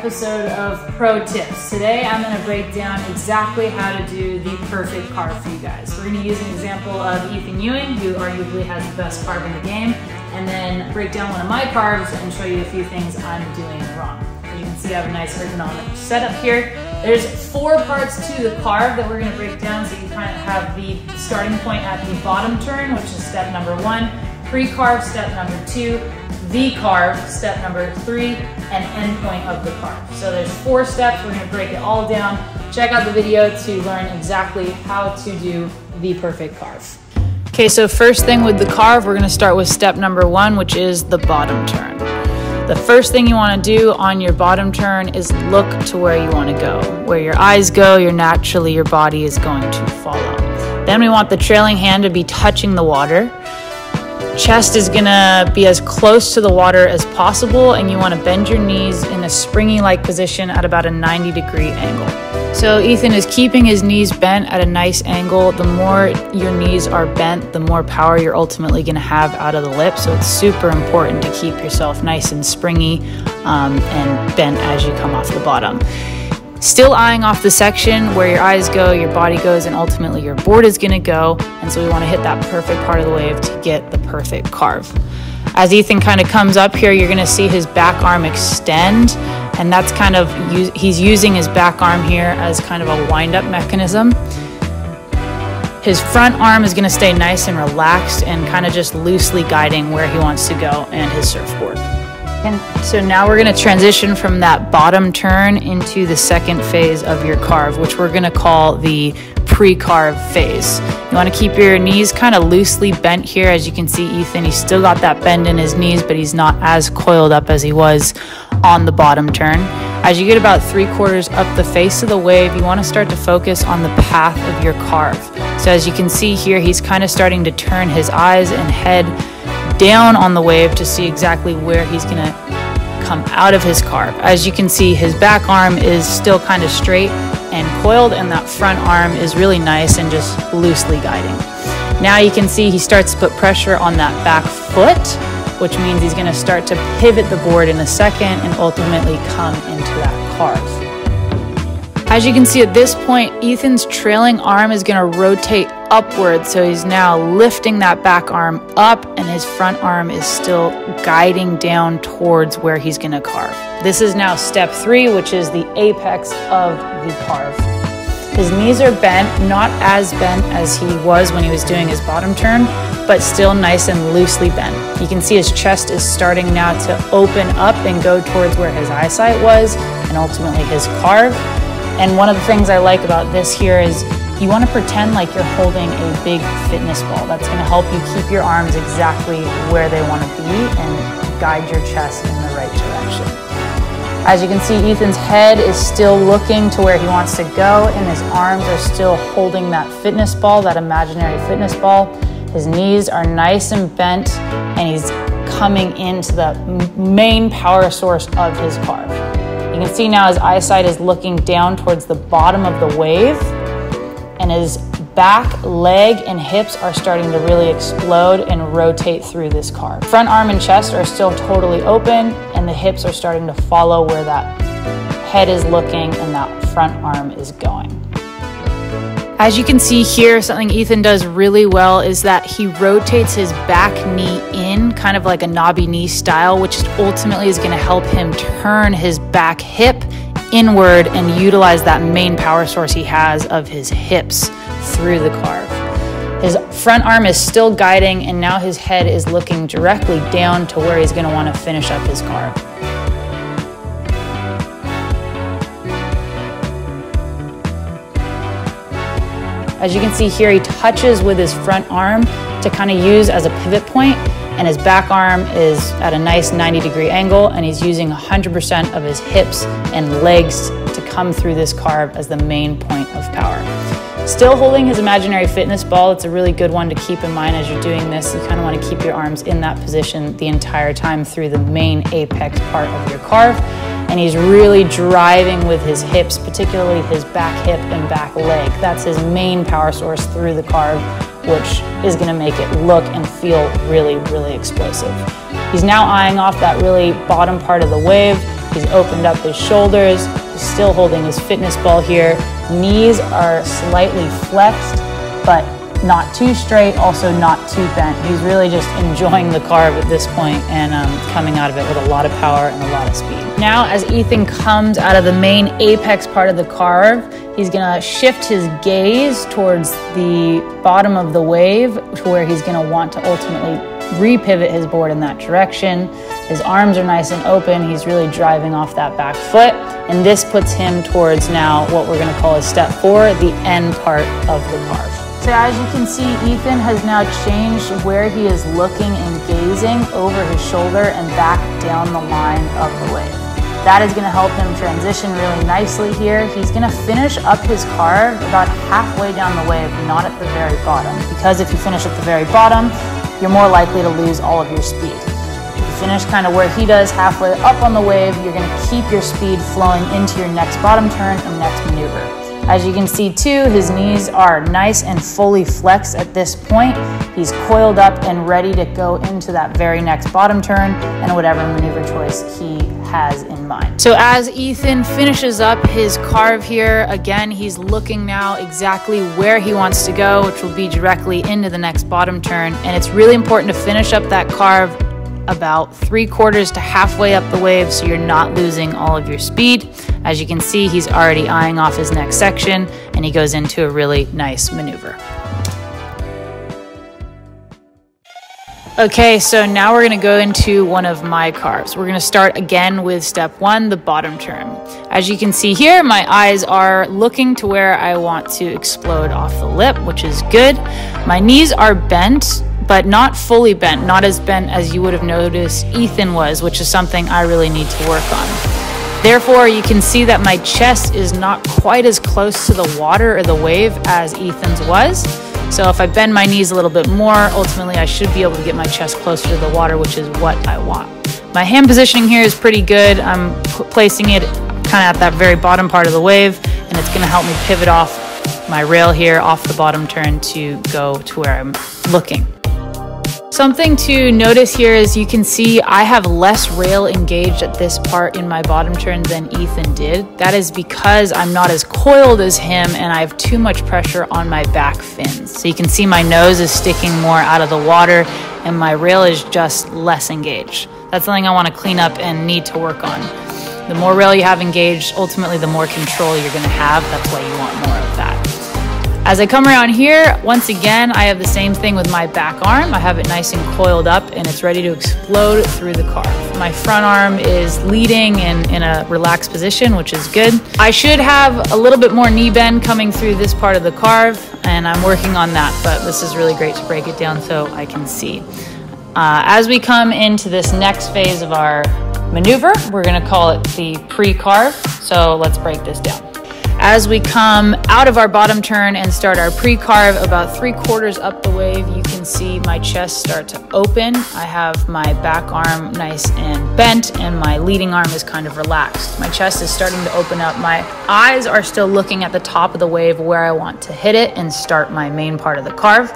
episode of Pro Tips. Today I'm going to break down exactly how to do the perfect carve for you guys. We're going to use an example of Ethan Ewing, who arguably has the best carve in the game, and then break down one of my carves and show you a few things I'm doing wrong. As you can see, I have a nice ergonomic setup here. There's four parts to the carve that we're going to break down so you kind of have the starting point at the bottom turn, which is step number one, pre-carve step number two, the carve, step number three, and end point of the carve. So there's four steps, we're gonna break it all down. Check out the video to learn exactly how to do the perfect carve. Okay, so first thing with the carve, we're gonna start with step number one, which is the bottom turn. The first thing you wanna do on your bottom turn is look to where you wanna go. Where your eyes go, your naturally your body is going to follow. Then we want the trailing hand to be touching the water. Chest is gonna be as close to the water as possible, and you wanna bend your knees in a springy like position at about a 90 degree angle. So, Ethan is keeping his knees bent at a nice angle. The more your knees are bent, the more power you're ultimately gonna have out of the lip. So, it's super important to keep yourself nice and springy um, and bent as you come off the bottom. Still eyeing off the section where your eyes go, your body goes, and ultimately your board is gonna go. And so we wanna hit that perfect part of the wave to get the perfect carve. As Ethan kind of comes up here, you're gonna see his back arm extend, and that's kind of, he's using his back arm here as kind of a wind up mechanism. His front arm is gonna stay nice and relaxed and kind of just loosely guiding where he wants to go and his surfboard. And so now we're gonna transition from that bottom turn into the second phase of your carve, which we're gonna call the pre-carve phase. You wanna keep your knees kind of loosely bent here. As you can see, Ethan, he's still got that bend in his knees, but he's not as coiled up as he was on the bottom turn. As you get about three quarters up the face of the wave, you wanna start to focus on the path of your carve. So as you can see here, he's kind of starting to turn his eyes and head down on the wave to see exactly where he's gonna come out of his carve. As you can see, his back arm is still kind of straight and coiled and that front arm is really nice and just loosely guiding. Now you can see he starts to put pressure on that back foot, which means he's gonna start to pivot the board in a second and ultimately come into that carve. As you can see at this point, Ethan's trailing arm is gonna rotate upward. So he's now lifting that back arm up and his front arm is still guiding down towards where he's gonna carve. This is now step three, which is the apex of the carve. His knees are bent, not as bent as he was when he was doing his bottom turn, but still nice and loosely bent. You can see his chest is starting now to open up and go towards where his eyesight was and ultimately his carve. And one of the things I like about this here is you want to pretend like you're holding a big fitness ball. That's going to help you keep your arms exactly where they want to be and guide your chest in the right direction. As you can see, Ethan's head is still looking to where he wants to go and his arms are still holding that fitness ball, that imaginary fitness ball. His knees are nice and bent and he's coming into the main power source of his carve. You can see now his eyesight is looking down towards the bottom of the wave and his back, leg, and hips are starting to really explode and rotate through this carve. Front arm and chest are still totally open and the hips are starting to follow where that head is looking and that front arm is going. As you can see here, something Ethan does really well is that he rotates his back knee in, kind of like a knobby knee style, which ultimately is going to help him turn his back hip inward and utilize that main power source he has of his hips through the carve. His front arm is still guiding, and now his head is looking directly down to where he's going to want to finish up his carve. As you can see here, he touches with his front arm to kind of use as a pivot point, and his back arm is at a nice 90 degree angle, and he's using 100% of his hips and legs to come through this carve as the main point of power. Still holding his imaginary fitness ball, it's a really good one to keep in mind as you're doing this. You kind of want to keep your arms in that position the entire time through the main apex part of your carve and he's really driving with his hips, particularly his back hip and back leg. That's his main power source through the carve, which is gonna make it look and feel really, really explosive. He's now eyeing off that really bottom part of the wave, He's opened up his shoulders. He's still holding his fitness ball here. Knees are slightly flexed, but not too straight, also not too bent. He's really just enjoying the carve at this point and um, coming out of it with a lot of power and a lot of speed. Now, as Ethan comes out of the main apex part of the carve, he's gonna shift his gaze towards the bottom of the wave to where he's gonna want to ultimately repivot his board in that direction. His arms are nice and open. He's really driving off that back foot. And this puts him towards now what we're gonna call a step four, the end part of the carve. So as you can see, Ethan has now changed where he is looking and gazing over his shoulder and back down the line of the wave. That is gonna help him transition really nicely here. He's gonna finish up his carve about halfway down the wave, not at the very bottom. Because if you finish at the very bottom, you're more likely to lose all of your speed. If you finish kind of where he does, halfway up on the wave, you're gonna keep your speed flowing into your next bottom turn and next maneuver. As you can see too, his knees are nice and fully flexed at this point. He's coiled up and ready to go into that very next bottom turn and whatever maneuver choice he has in mind. So as Ethan finishes up his carve here, again, he's looking now exactly where he wants to go, which will be directly into the next bottom turn. And it's really important to finish up that carve about three quarters to halfway up the wave so you're not losing all of your speed. As you can see, he's already eyeing off his next section and he goes into a really nice maneuver. Okay, so now we're gonna go into one of my carves. We're gonna start again with step one, the bottom turn. As you can see here, my eyes are looking to where I want to explode off the lip, which is good. My knees are bent but not fully bent, not as bent as you would have noticed Ethan was, which is something I really need to work on. Therefore, you can see that my chest is not quite as close to the water or the wave as Ethan's was. So if I bend my knees a little bit more, ultimately I should be able to get my chest closer to the water, which is what I want. My hand positioning here is pretty good. I'm placing it kind of at that very bottom part of the wave, and it's gonna help me pivot off my rail here off the bottom turn to go to where I'm looking. Something to notice here is you can see I have less rail engaged at this part in my bottom turn than Ethan did. That is because I'm not as coiled as him and I have too much pressure on my back fins. So you can see my nose is sticking more out of the water and my rail is just less engaged. That's something I want to clean up and need to work on. The more rail you have engaged, ultimately the more control you're going to have. That's why you want more of that. As I come around here, once again, I have the same thing with my back arm. I have it nice and coiled up and it's ready to explode through the carve. My front arm is leading and in a relaxed position, which is good. I should have a little bit more knee bend coming through this part of the carve and I'm working on that, but this is really great to break it down so I can see. Uh, as we come into this next phase of our maneuver, we're gonna call it the pre-carve. So let's break this down. As we come out of our bottom turn and start our pre-carve, about three quarters up the wave, you can see my chest start to open. I have my back arm nice and bent and my leading arm is kind of relaxed. My chest is starting to open up. My eyes are still looking at the top of the wave where I want to hit it and start my main part of the carve.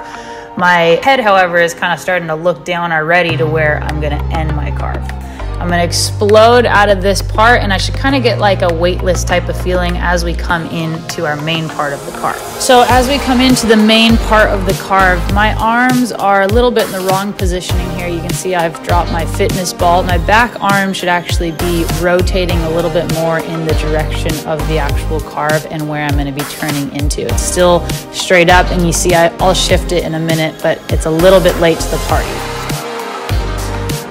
My head, however, is kind of starting to look down already to where I'm gonna end my carve. I'm gonna explode out of this part and I should kind of get like a weightless type of feeling as we come into our main part of the carve. So as we come into the main part of the carve, my arms are a little bit in the wrong positioning here. You can see I've dropped my fitness ball. My back arm should actually be rotating a little bit more in the direction of the actual carve and where I'm gonna be turning into. It's still straight up and you see I, I'll shift it in a minute, but it's a little bit late to the party.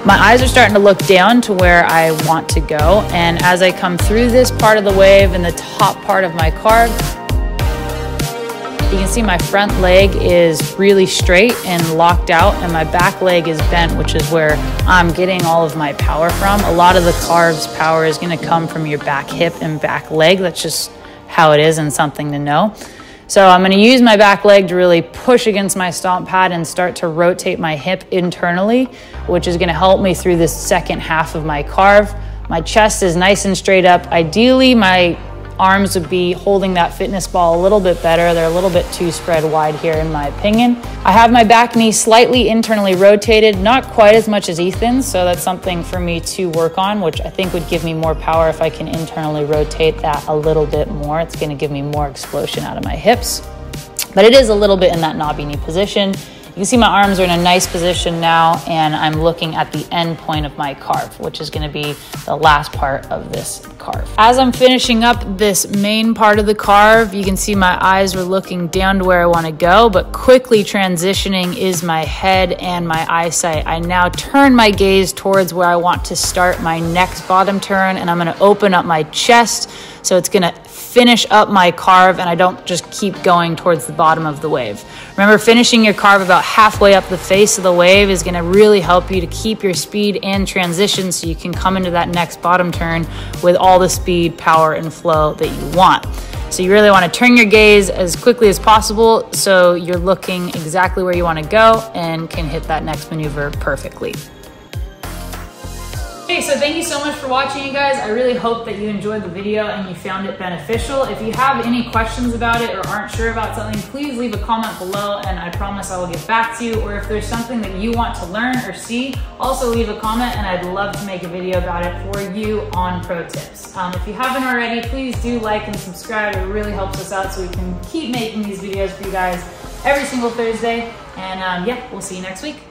My eyes are starting to look down to where I want to go. And as I come through this part of the wave and the top part of my carve, you can see my front leg is really straight and locked out and my back leg is bent, which is where I'm getting all of my power from. A lot of the carve's power is gonna come from your back hip and back leg. That's just how it is and something to know. So I'm gonna use my back leg to really push against my stomp pad and start to rotate my hip internally, which is gonna help me through this second half of my carve. My chest is nice and straight up. Ideally, my arms would be holding that fitness ball a little bit better. They're a little bit too spread wide here in my opinion. I have my back knee slightly internally rotated, not quite as much as Ethan's, so that's something for me to work on, which I think would give me more power if I can internally rotate that a little bit more. It's gonna give me more explosion out of my hips. But it is a little bit in that knobby knee position. You can see my arms are in a nice position now and I'm looking at the end point of my carve, which is gonna be the last part of this carve. As I'm finishing up this main part of the carve, you can see my eyes are looking down to where I wanna go, but quickly transitioning is my head and my eyesight. I now turn my gaze towards where I want to start my next bottom turn and I'm gonna open up my chest so it's gonna finish up my carve and I don't just keep going towards the bottom of the wave. Remember, finishing your carve about halfway up the face of the wave is gonna really help you to keep your speed and transition so you can come into that next bottom turn with all the speed, power, and flow that you want. So you really wanna turn your gaze as quickly as possible so you're looking exactly where you wanna go and can hit that next maneuver perfectly. Okay, so thank you so much for watching, you guys. I really hope that you enjoyed the video and you found it beneficial. If you have any questions about it or aren't sure about something, please leave a comment below and I promise I will get back to you. Or if there's something that you want to learn or see, also leave a comment and I'd love to make a video about it for you on pro tips. Um, if you haven't already, please do like and subscribe. It really helps us out so we can keep making these videos for you guys every single Thursday. And um, yeah, we'll see you next week.